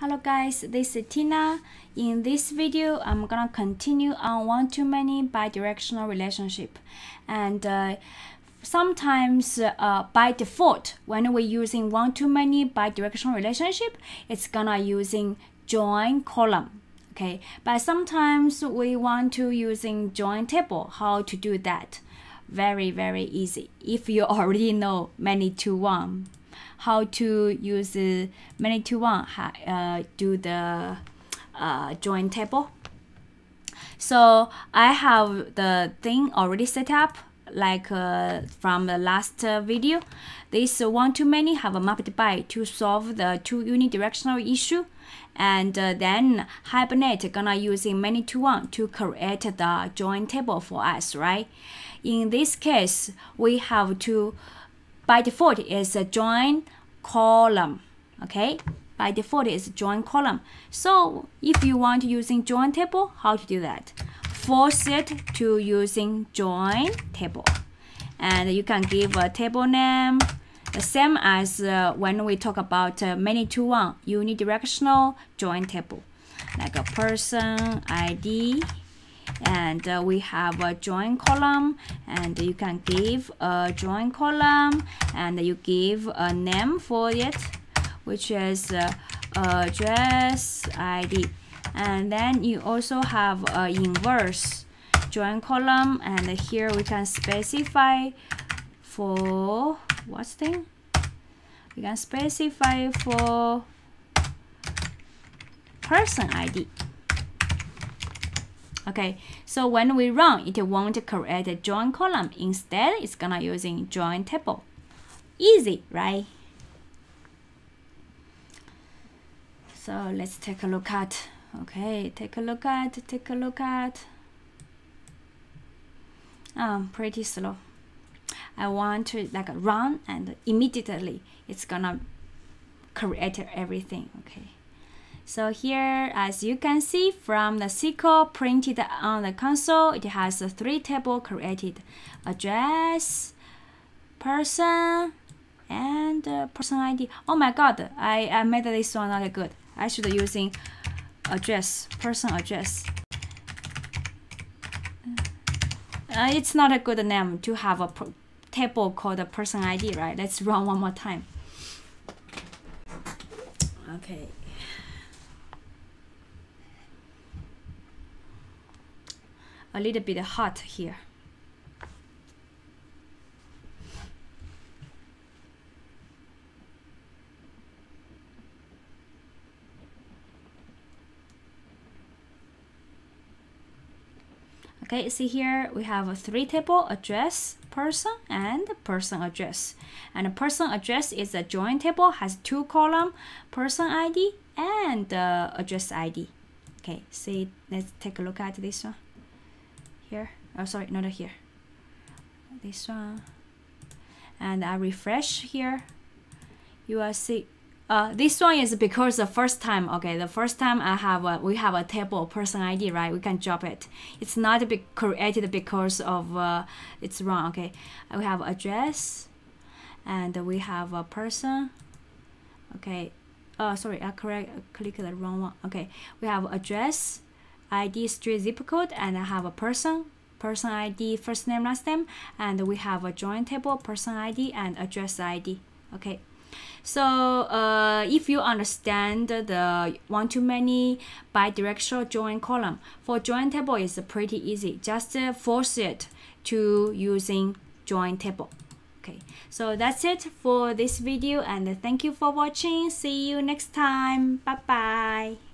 Hello guys, this is Tina. In this video, I'm gonna continue on one-to-many bidirectional relationship. And uh, sometimes uh, by default, when we're using one-to-many bidirectional relationship, it's gonna using join column. Okay, but sometimes we want to using join table. How to do that? Very, very easy. If you already know many to one how to use many to one uh, do the uh, join table. So I have the thing already set up like uh, from the last uh, video. This one-to-many have a mapped by to solve the two unidirectional issue and uh, then Hibernate gonna using many to one to create the join table for us, right? In this case, we have to by default is a join column okay? By default is join column. So if you want using join table how to do that? Force it to using join table. And you can give a table name the same as uh, when we talk about uh, many to one. Unidirectional join table like a person id and uh, we have a join column and you can give a join column and you give a name for it which is uh, address id and then you also have a inverse join column and here we can specify for what's thing? We can specify for person id Okay, so when we run, it won't create a join column. Instead, it's gonna using join table. Easy, right? So let's take a look at, okay, take a look at, take a look at. Um, pretty slow. I want to like run and immediately it's gonna create everything, okay. So here, as you can see from the SQL printed on the console, it has a three table created. Address, person, and uh, person ID. Oh my god, I, I made this one not good. I should using address, person address. Uh, it's not a good name to have a table called a person ID, right? Let's run one more time. Okay. A little bit hot here. Okay, see here we have a three table address, person, and person address. And a person address is a join table, has two column, person ID and uh, address ID. Okay, see, let's take a look at this one here? Oh sorry not here. This one. And I refresh here. You will see uh, this one is because the first time okay the first time I have a, we have a table person ID right? We can drop it. It's not be created because of uh, it's wrong okay? We have address and we have a person okay? Oh sorry I correct click the wrong one okay? We have address ID street zip code and I have a person person ID first name last name and we have a join table person ID and address ID okay? So uh, if you understand the one-to-many bidirectional join column for join table is pretty easy. Just uh, force it to using join table okay? So that's it for this video and thank you for watching. See you next time. Bye bye